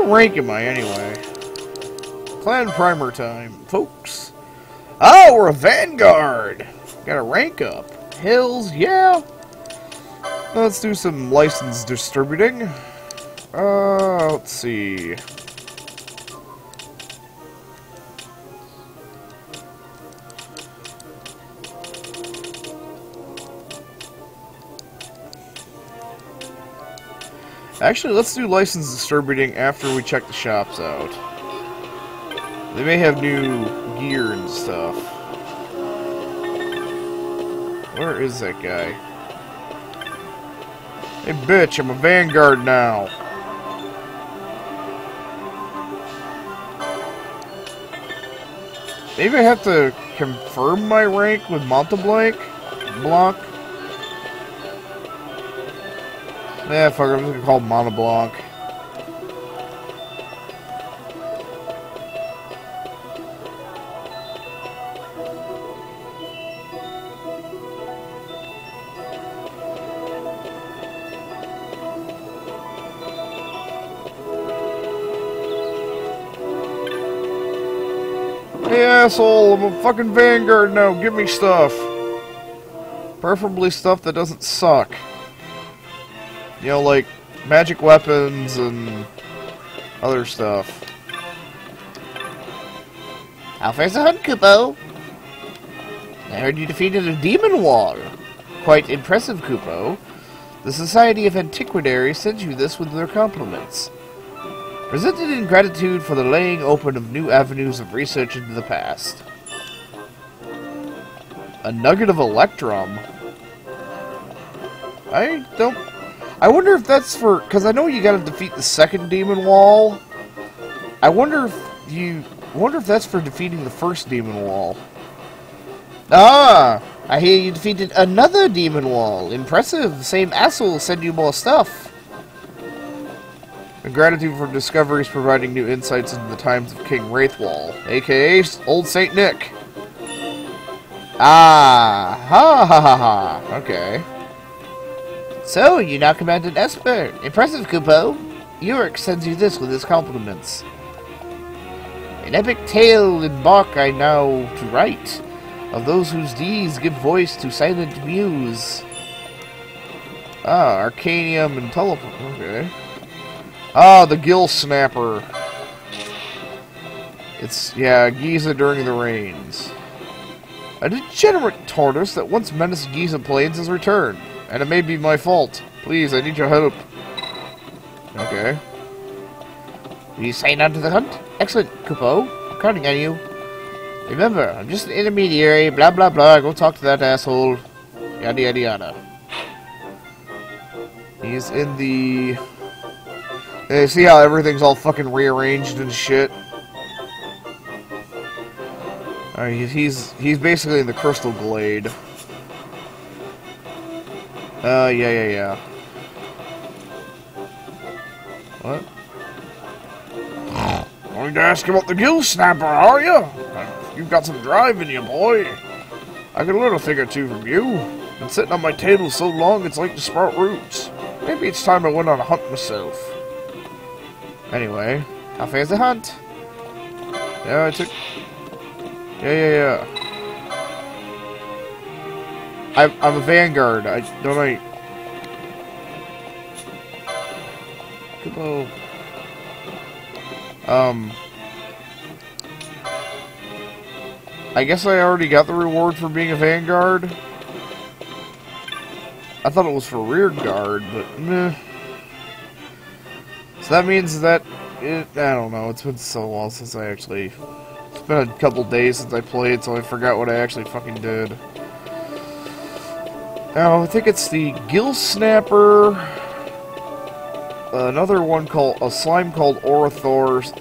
What rank am I, anyway? Clan primer time, folks. Oh, we're a Vanguard! Got a rank up. Hills, yeah! Let's do some license distributing. Uh, let's see. Actually, let's do license distributing after we check the shops out. They may have new gear and stuff. Where is that guy? Hey, bitch, I'm a vanguard now. Maybe I have to confirm my rank with Montblanc? Blanc? Yeah, fuck, I'm just gonna call Montblanc. Hey asshole, I'm a fucking vanguard now, give me stuff. Preferably stuff that doesn't suck. You know, like magic weapons and other stuff. The hunt, Kupo? I heard you defeated a demon wall. Quite impressive, Kupo. The Society of Antiquaries sends you this with their compliments. Presented in gratitude for the laying open of new avenues of research into the past. A nugget of Electrum. I don't... I wonder if that's for... Because I know you gotta defeat the second demon wall. I wonder if you... Wonder if that's for defeating the first demon wall. Ah! I hear you defeated another demon wall. Impressive. Same asshole send you more stuff. And gratitude for discoveries providing new insights into the times of King Raithwall, aka Old Saint Nick. Ah, ha ha ha ha. Okay. So, you now command an Esper. Impressive, Kupo. Yurik sends you this with his compliments. An epic tale embark I now to write, of those whose deeds give voice to silent muse. Ah, Arcanium and Teleport. Okay. Ah, the Gil Snapper. It's, yeah, Giza during the rains. A degenerate tortoise that once menaced Giza Plains has returned, and it may be my fault. Please, I need your help. Okay. You sign on to the hunt? Excellent, Kupo. I'm counting on you. Remember, I'm just an intermediary, blah blah blah, go talk to that asshole. Yada yada yada. He's in the... Hey, see how everything's all fucking rearranged and shit? Alright, he's, he's he's basically in the Crystal Glade. Uh, yeah, yeah, yeah. What? Going to ask about the Gil Snapper, are you? You've got some drive in you, boy. I can learn a thing or two from you. Been sitting on my table so long, it's like to sprout roots. Maybe it's time I went on a hunt myself. Anyway, How far's the hunt? yeah, I took... Yeah, yeah, yeah. I'm, I'm a vanguard. I don't I. Um. I guess I already got the reward for being a vanguard. I thought it was for rear guard, but meh. So that means that it, I don't know. It's been so long since I actually. It's been a couple days since I played, so I forgot what I actually fucking did. Now, I think it's the Gil Snapper. Another one called a slime called Orthos,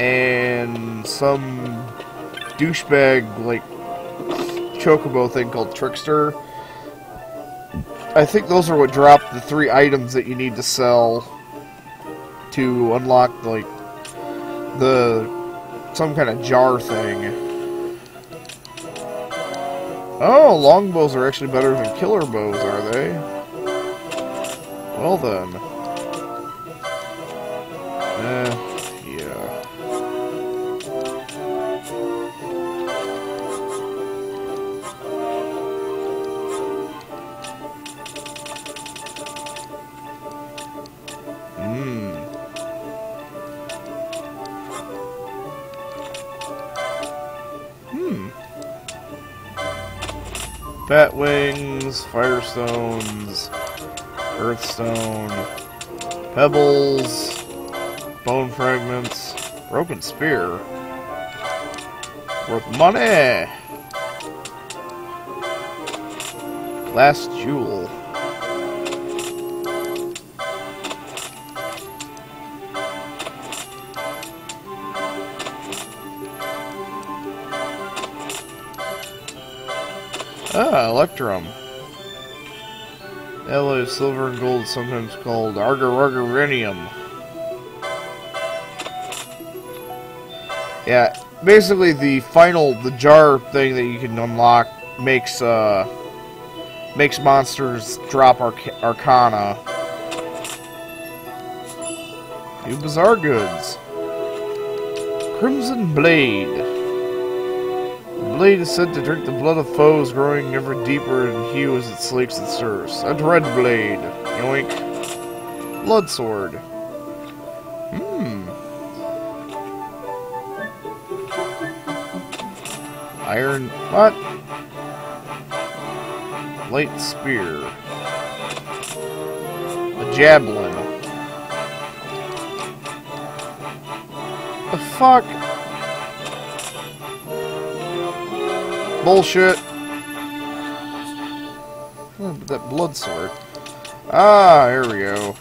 and some douchebag like chocobo thing called Trickster. I think those are what drop the three items that you need to sell to unlock like the some kind of jar thing. Oh, longbows are actually better than killer bows, are they? Well then. Bat wings, firestones, earthstone, pebbles, bone fragments, broken spear. Worth money! Last jewel. Ah, Electrum. Alloy of silver and gold, sometimes called Argarargarinium. Yeah, basically the final, the jar thing that you can unlock makes, uh, makes monsters drop arc Arcana. New Bizarre Goods. Crimson Blade. Blade is said to drink the blood of foes, growing ever deeper in hue as it slakes its thirst. A dread blade. Yoink. Blood sword. Hmm. Iron. What? Light spear. A javelin. The fuck? Bullshit. Oh, that blood sword. Ah, here we go.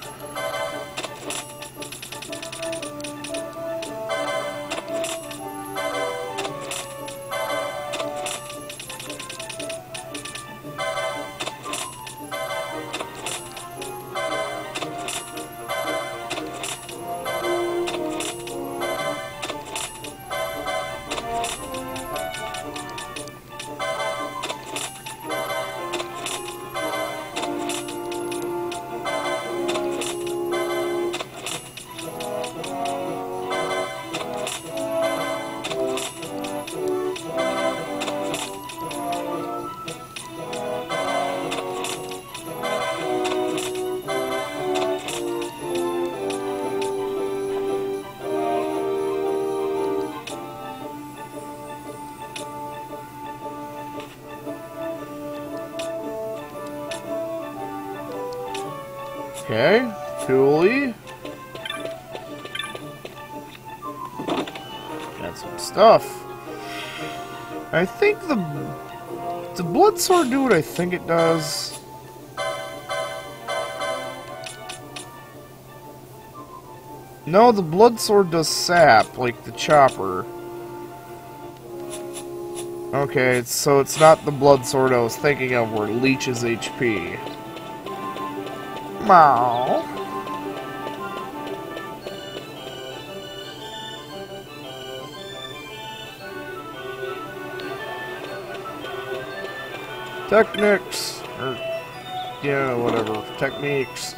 Okay, coolie. Got some stuff. I think the the blood sword do what I think it does. No, the blood sword does sap, like the chopper. Okay, so it's not the blood sword I was thinking of where it leeches HP. Meow. Technics, or yeah, whatever techniques.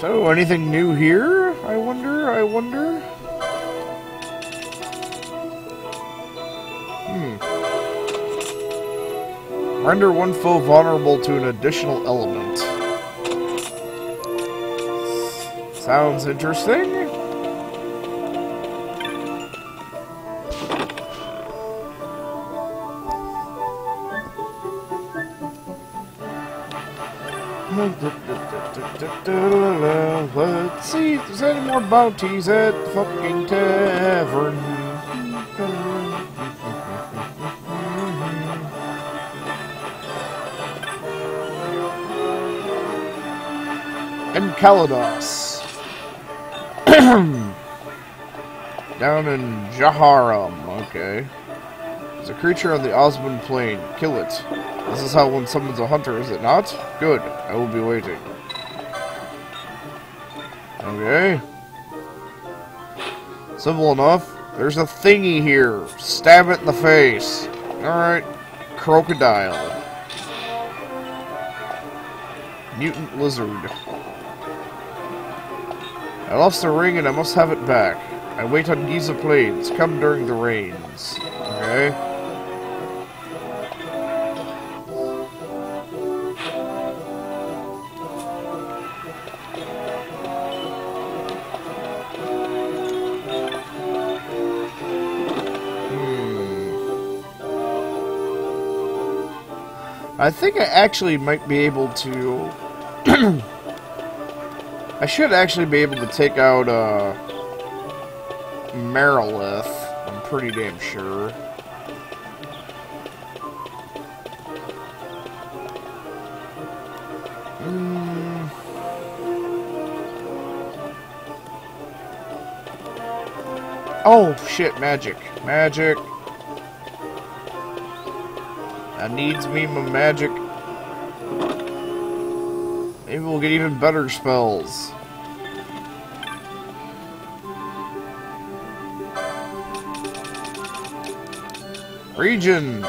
So, anything new here? I wonder. I wonder. Render one foe vulnerable to an additional element. Sounds interesting. Let's see if there's any more bounties at the fucking tavern. And Kalados. Down in Jaharam, okay. There's a creature on the Ozmone Plain. Kill it. This is how one summons a hunter, is it not? Good. I will be waiting. Okay. Simple enough. There's a thingy here. Stab it in the face. Alright. Crocodile. Mutant lizard. I lost the ring and I must have it back. I wait on Giza Plains. Come during the rains. Okay. Hmm. I think I actually might be able to... I should actually be able to take out, uh... Marilith. I'm pretty damn sure. Mm. Oh, shit, magic. Magic. That needs me my magic. Maybe we'll get even better spells. Region!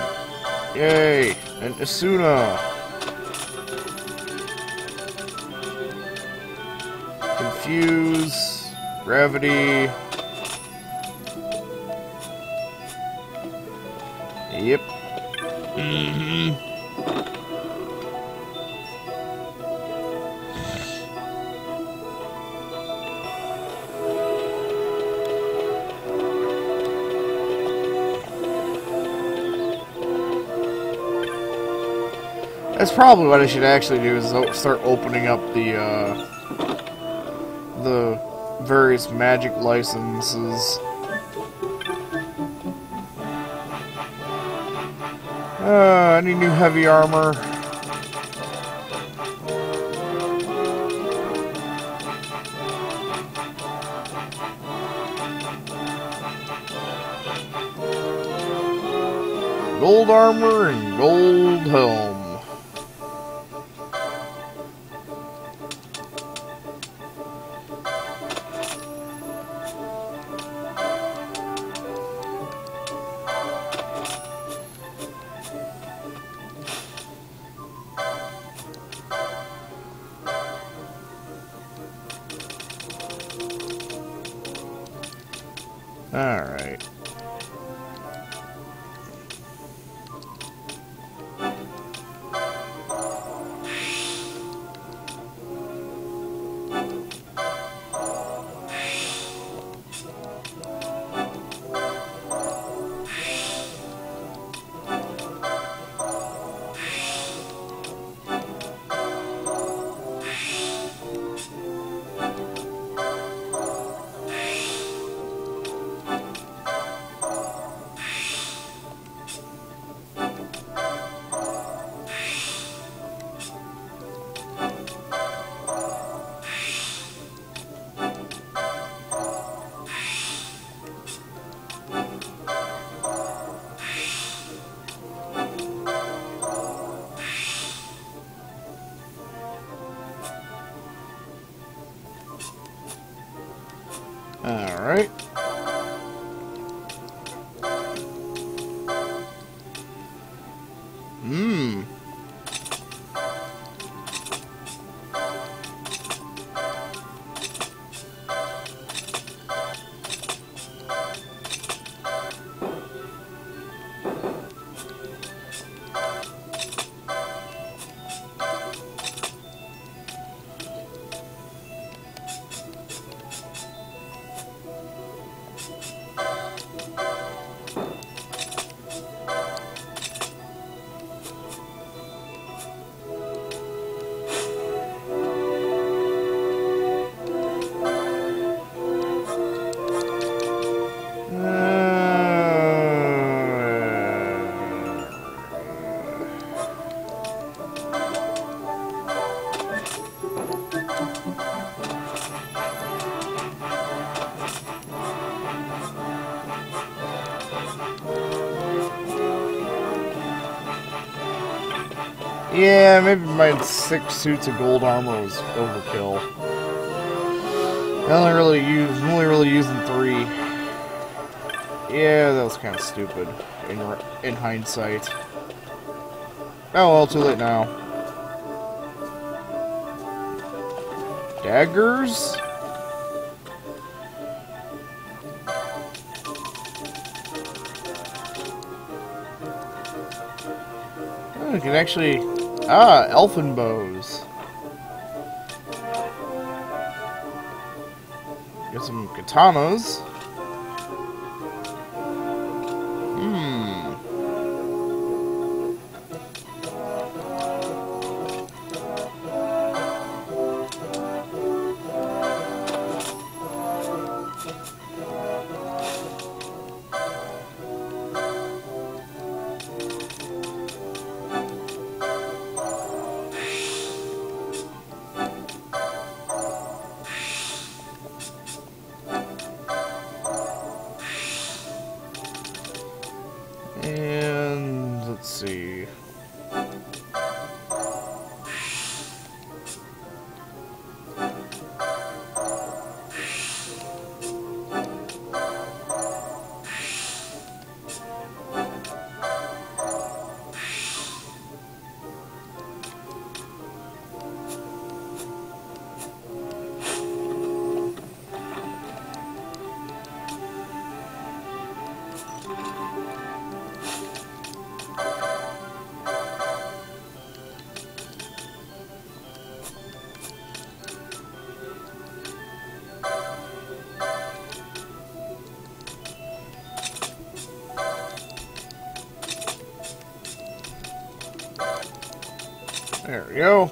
Yay! And Asuna! Confuse. Gravity. That's probably what I should actually do is start opening up the uh, the various magic licenses. Uh, any new heavy armor? Gold armor and gold helm. Yeah, maybe my six suits of gold armor was overkill. I only really use, I'm only really using three. Yeah, that was kind of stupid in in hindsight. Oh well, too late now. daggers. Oh, we can actually... Ah, elfin bows. Get some katanas. And let's see. There we go.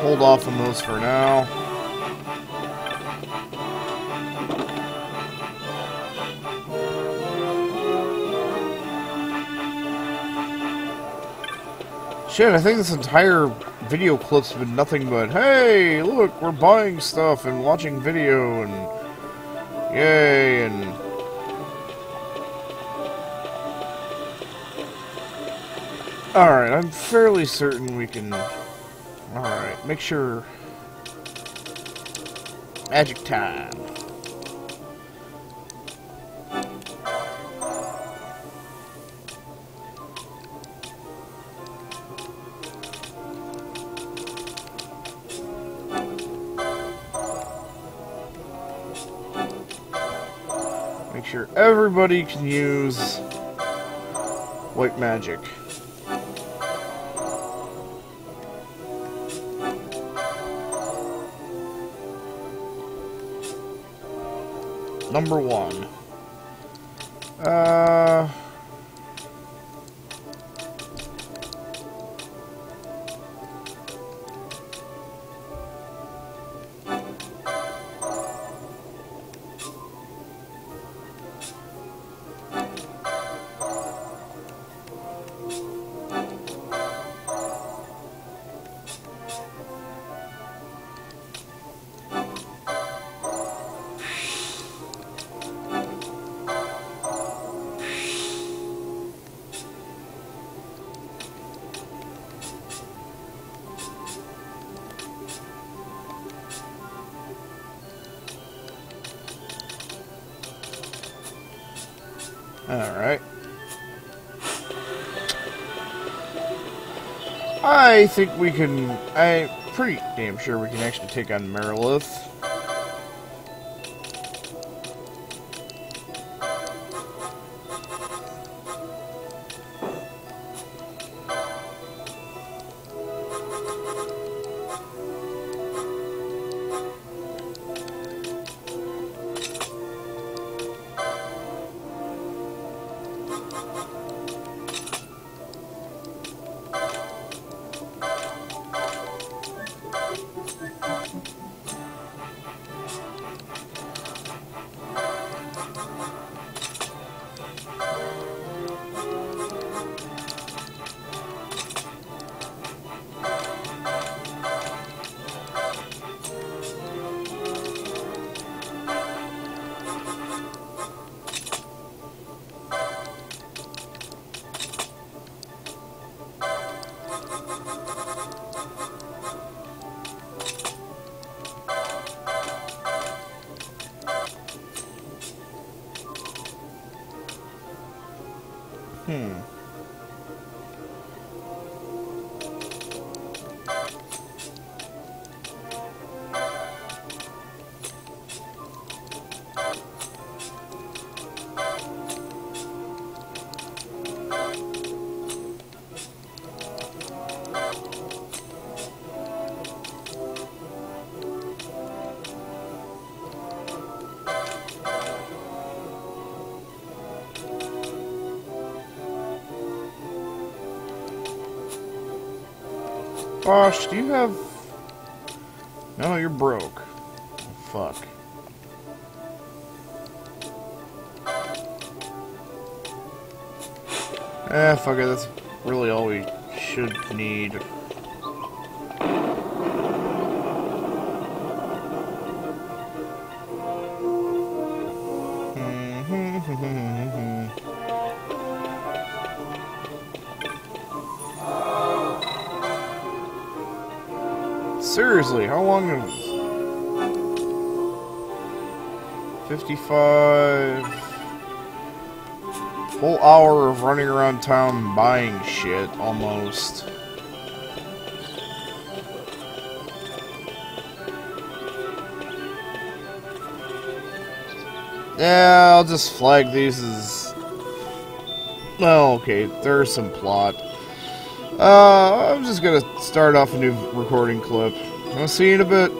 Hold off on those for now. Shit, I think this entire video clip's been nothing but, hey, look, we're buying stuff and watching video and yay and Alright, I'm fairly certain we can Make sure. Magic time. Make sure everybody can use white magic. Number one. Uh. I think we can... I'm pretty damn sure we can actually take on Marilith. Basch, do you have... No, you're broke. Fuck. Eh, fuck it, that's really all we should need. Mm-hmm, mm-hmm, mm-hmm. Seriously, how long have... 55... Whole hour of running around town buying shit, almost. Yeah, I'll just flag these as... Well, okay, there's some plot. Uh, I'm just gonna start off a new recording clip. I'll see you in a bit.